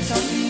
It's a